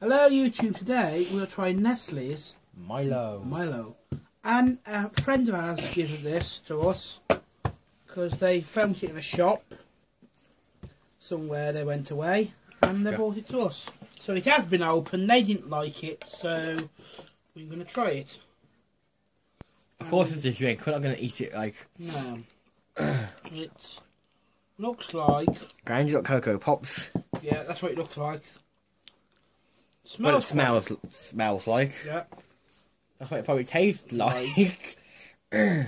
Hello YouTube, today we'll try Nestle's Milo. Milo. And a friend of ours gives this to us because they found it in a shop somewhere they went away and they Yeah. brought it to us. So it has been opened, they didn't like it, so we're going to try it. Of course it's a drink. We're not gonna eat it like No. it looks like, Grandeur Cocoa Pops. yeah, that's what it looks like. What it Smells smells smells like. like- yeah. That's what it probably tastes like. Uh,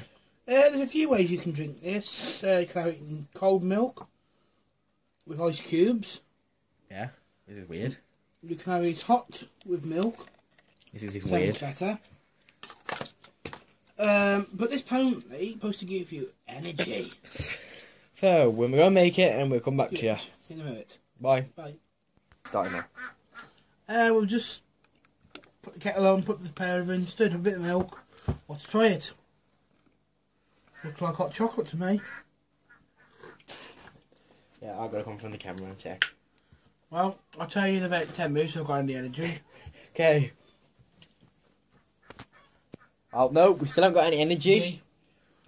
there's a few ways you can drink this. Uh, you can have it in cold milk with ice cubes. yeah. This is weird. You can have it hot with milk. This is even Sounds weird. better. Um, but this apparently supposed to give you energy. So we're gonna make it and we'll come back to you. In a minute. Bye. Bye. Starting now. Uh, we'll just put the kettle on, put the pair of in, stir it a bit of milk. Let's try it. Looks like hot chocolate to me. Yeah, I've got to come from the camera and check. Well, I'll tell you in about 10 minutes I've got any energy. Okay. Oh no, we still haven't got any energy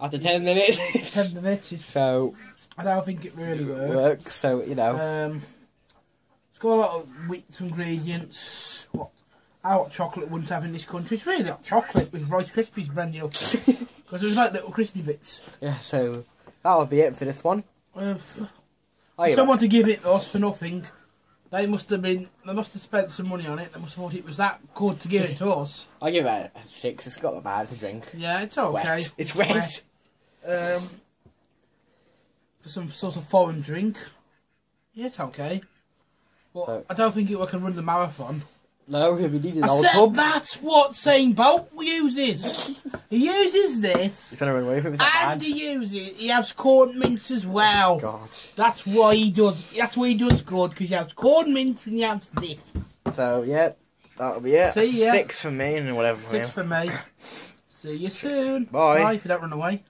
after ten minutes. 10 minutes so I don't think it really works. works. So you know. Um, got a lot of wheat ingredients. What I hot chocolate wouldn't have in this country. It's really hot chocolate with Rice Krispies brand new. Because it was like little crispy bits. yeah. So that'll be it for this one. Uh, f- Oh, someone to give it us for nothing. They must have been. They must have spent some money on it. They must have thought it was that good to give it to us. I give it a six. It's got a bad to drink. Yeah, it's okay. Wet. It's wet. Um, for some sort of foreign drink. Yeah, it's okay. But So- I don't think it can run the marathon. No, we need an I old said tub. that's what Usain Bolt uses. he uses this, He's trying to run away from it. Is that and bad? he uses. He has corn mints as well. God. That's why he does. That's why he does good because he has corn mints and he has this. So yeah, that'll be it. See ya. Six for me and whatever for you. Six for me. See you soon. Bye. Bye if you don't run away.